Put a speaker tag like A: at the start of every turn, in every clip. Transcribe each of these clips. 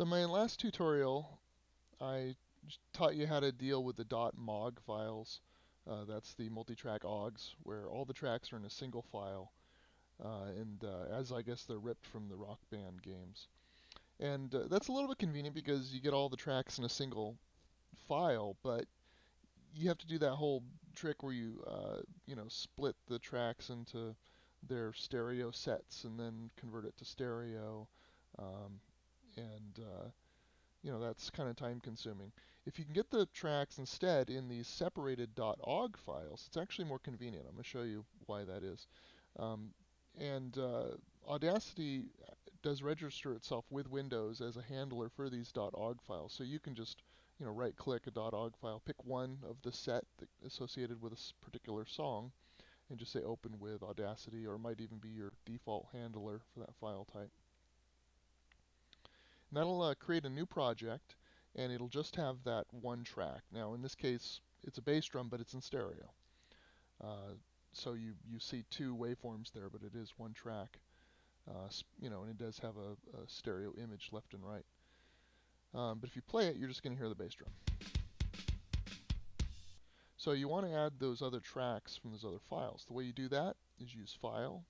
A: So my last tutorial, I taught you how to deal with the .mog files. Uh, that's the multi-track OGGs, where all the tracks are in a single file. Uh, and uh, as I guess they're ripped from the Rock Band games. And uh, that's a little bit convenient because you get all the tracks in a single file, but you have to do that whole trick where you, uh, you know, split the tracks into their stereo sets and then convert it to stereo. Um, and uh, you know that's kind of time consuming. If you can get the tracks instead in these separated .ogg files, it's actually more convenient. I'm going to show you why that is. Um, and uh, Audacity does register itself with Windows as a handler for these .ogg files. So you can just you know right-click a .ogg file, pick one of the set associated with a particular song, and just say open with Audacity, or might even be your default handler for that file type. And that'll uh, create a new project, and it'll just have that one track. Now, in this case, it's a bass drum, but it's in stereo. Uh, so you, you see two waveforms there, but it is one track. Uh, you know, and it does have a, a stereo image left and right. Um, but if you play it, you're just going to hear the bass drum. So you want to add those other tracks from those other files. The way you do that is use File,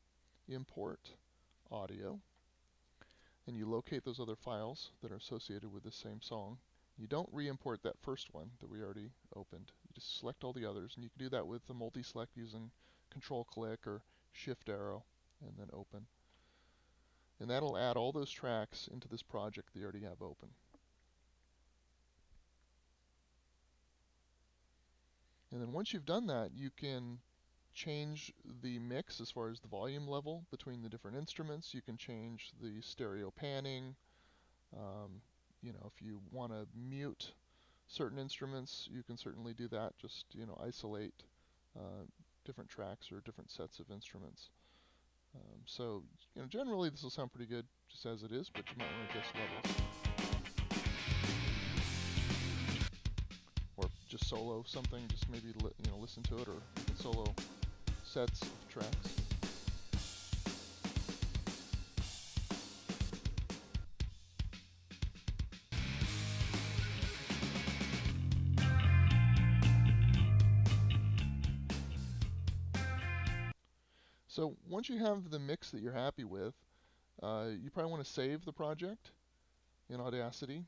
A: Import, Audio, and you locate those other files that are associated with the same song. You don't re-import that first one that we already opened. You just select all the others, and you can do that with the multi-select using Control-click or Shift-arrow, and then open. And that'll add all those tracks into this project that you already have open. And then once you've done that, you can change the mix as far as the volume level between the different instruments. You can change the stereo panning. Um, you know, if you want to mute certain instruments, you can certainly do that. Just you know, isolate uh, different tracks or different sets of instruments. Um, so you know, generally this will sound pretty good just as it is, but you might want to adjust levels. Or just solo something, just maybe you know listen to it, or solo sets of tracks. So once you have the mix that you're happy with, uh, you probably want to save the project in Audacity,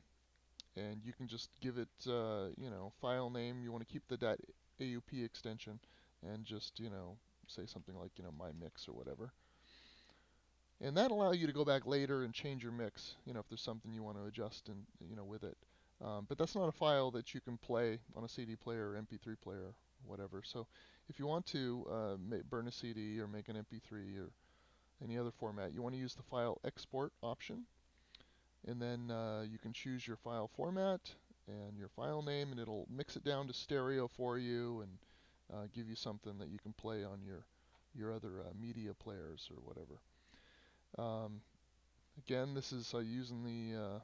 A: and you can just give it, uh, you know, file name. You want to keep the .aup extension, and just, you know, say something like, you know, my mix or whatever. And that allows you to go back later and change your mix, you know, if there's something you want to adjust and you know with it. Um, but that's not a file that you can play on a CD player or MP3 player whatever. So if you want to uh, burn a CD or make an MP3 or any other format, you want to use the file export option. And then uh, you can choose your file format and your file name, and it'll mix it down to stereo for you and uh, give you something that you can play on your your other uh, media players or whatever. Um, again, this is uh, using the uh,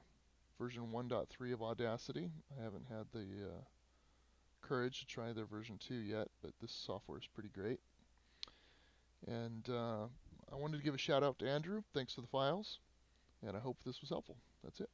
A: version 1.3 of Audacity. I haven't had the uh, courage to try their version 2 yet, but this software is pretty great. And uh, I wanted to give a shout out to Andrew. Thanks for the files, and I hope this was helpful. That's it.